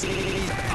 Speed.